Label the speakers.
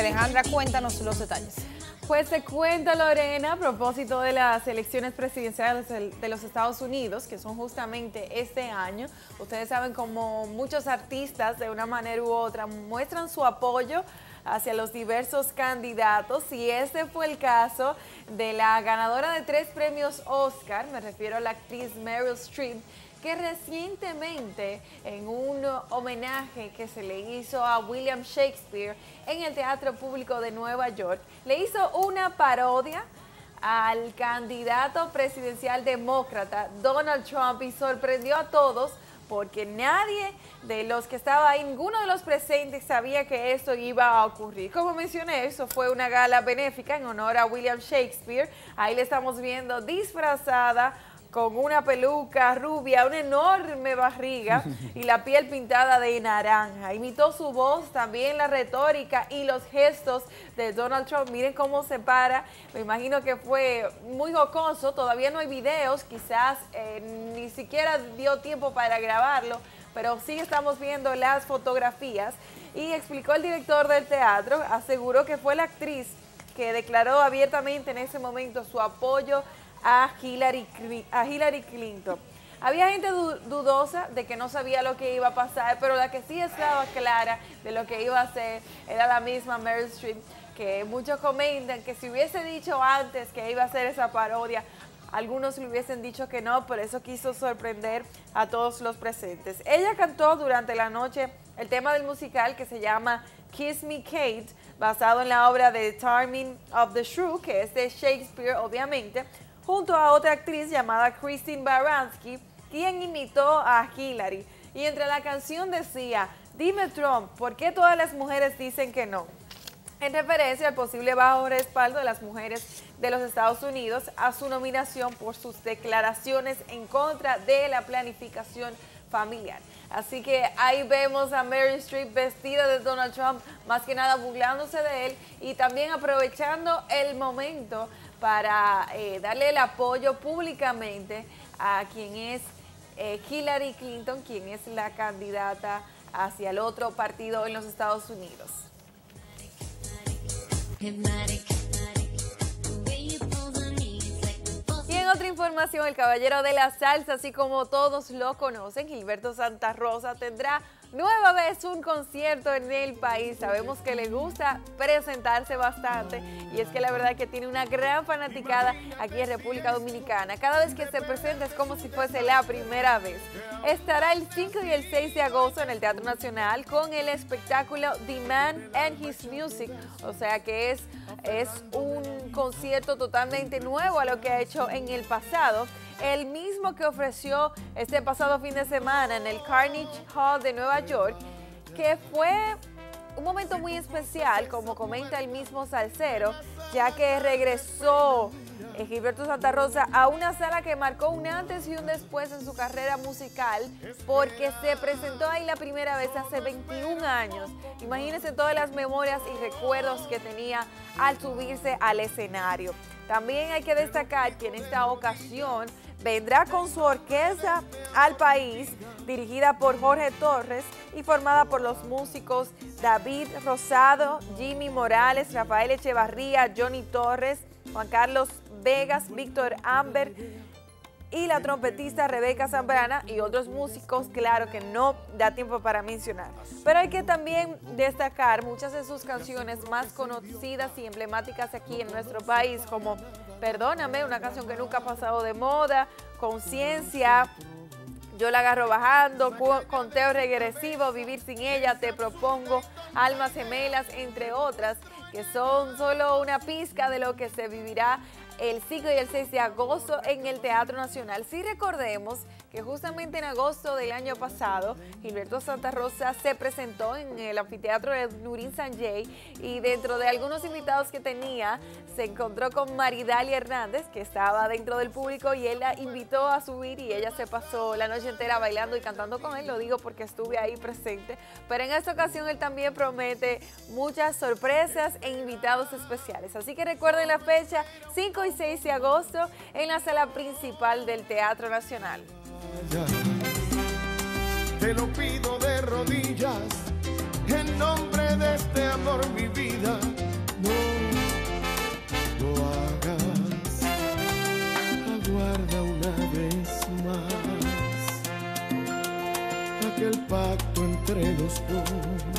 Speaker 1: Alejandra, cuéntanos los detalles.
Speaker 2: Pues te cuento, Lorena, a propósito de las elecciones presidenciales de los Estados Unidos, que son justamente este año. Ustedes saben como muchos artistas, de una manera u otra, muestran su apoyo hacia los diversos candidatos y este fue el caso de la ganadora de tres premios Oscar, me refiero a la actriz Meryl Streep, que recientemente en un homenaje que se le hizo a William Shakespeare en el Teatro Público de Nueva York, le hizo una parodia al candidato presidencial demócrata Donald Trump y sorprendió a todos porque nadie de los que estaba ahí, ninguno de los presentes sabía que esto iba a ocurrir. Como mencioné, eso fue una gala benéfica en honor a William Shakespeare. Ahí le estamos viendo disfrazada con una peluca rubia, una enorme barriga y la piel pintada de naranja. Imitó su voz, también la retórica y los gestos de Donald Trump. Miren cómo se para. Me imagino que fue muy jocoso. Todavía no hay videos, quizás eh, ni siquiera dio tiempo para grabarlo, pero sí estamos viendo las fotografías. Y explicó el director del teatro, aseguró que fue la actriz que declaró abiertamente en ese momento su apoyo a Hillary, Clinton. Había gente dudosa de que no sabía lo que iba a pasar, pero la que sí estaba clara de lo que iba a hacer era la misma Meryl Streep, que muchos comentan que si hubiese dicho antes que iba a hacer esa parodia, algunos le hubiesen dicho que no, por eso quiso sorprender a todos los presentes. Ella cantó durante la noche el tema del musical que se llama Kiss Me Kate, basado en la obra de Charming of the Shrew, que es de Shakespeare, obviamente, junto a otra actriz llamada Christine Baranski, quien imitó a Hillary. Y entre la canción decía, dime Trump, ¿por qué todas las mujeres dicen que no? En referencia al posible bajo respaldo de las mujeres de los Estados Unidos a su nominación por sus declaraciones en contra de la planificación familiar. Así que ahí vemos a Mary Streep vestida de Donald Trump, más que nada burlándose de él y también aprovechando el momento para eh, darle el apoyo públicamente a quien es eh, Hillary Clinton, quien es la candidata hacia el otro partido en los Estados Unidos. Y en otra información, el caballero de la salsa, así como todos lo conocen, Gilberto Santa Rosa, tendrá nueva vez un concierto en el país. Sabemos que le gusta presentarse bastante y es que la verdad que tiene una gran fanaticada aquí en República Dominicana. Cada vez que se presenta es como si fuese la primera vez. Estará el 5 y el 6 de agosto en el Teatro Nacional con el espectáculo The Man and His Music, o sea que es, es un concierto totalmente nuevo a lo que ha hecho en el pasado el mismo que ofreció este pasado fin de semana en el Carnegie Hall de Nueva York, que fue un momento muy especial, como comenta el mismo Salcero, ya que regresó Gilberto Santa Rosa a una sala que marcó un antes y un después en su carrera musical, porque se presentó ahí la primera vez hace 21 años. Imagínense todas las memorias y recuerdos que tenía al subirse al escenario. También hay que destacar que en esta ocasión vendrá con su orquesta al país, dirigida por Jorge Torres y formada por los músicos David Rosado, Jimmy Morales, Rafael Echevarría, Johnny Torres, Juan Carlos Vegas, Víctor Amber, y la trompetista Rebeca Zambrana y otros músicos, claro que no da tiempo para mencionar. Pero hay que también destacar muchas de sus canciones más conocidas y emblemáticas aquí en nuestro país, como Perdóname, una canción que nunca ha pasado de moda, Conciencia, Yo la agarro bajando, Conteo regresivo, Vivir sin ella, Te propongo, Almas gemelas, entre otras, que son solo una pizca de lo que se vivirá el 5 y el 6 de agosto en el Teatro Nacional. Si recordemos que justamente en agosto del año pasado, Gilberto Santa Rosa se presentó en el anfiteatro de Nurín Sanjay y dentro de algunos invitados que tenía, se encontró con Maridalia Hernández, que estaba dentro del público y él la invitó a subir y ella se pasó la noche entera bailando y cantando con él, lo digo porque estuve ahí presente, pero en esta ocasión él también promete muchas sorpresas e invitados especiales. Así que recuerden la fecha 5 y hoy 6 de agosto en la sala principal del Teatro Nacional.
Speaker 3: Te lo pido de rodillas, en nombre de este amor mi vida, no lo hagas, aguarda una vez más aquel pacto entre los dos.